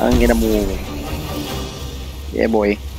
Ang ina mo. Yeah, boy.